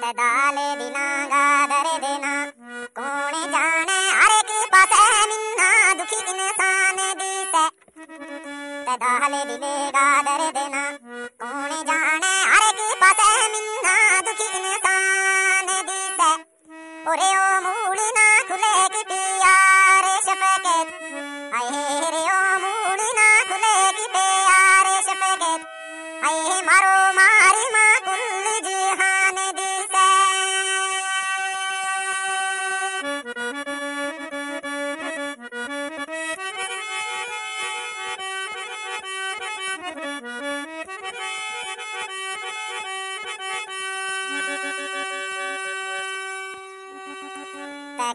ते दाले दिना गादर देना कोणे जाने हर एक पासे मिन्ना दुखी इंसान दी से ते दाले दिले गादर देना कोणे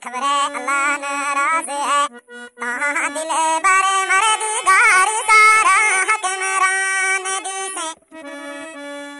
खबर है अल्लाह नाराज है कहाँ दिल बारे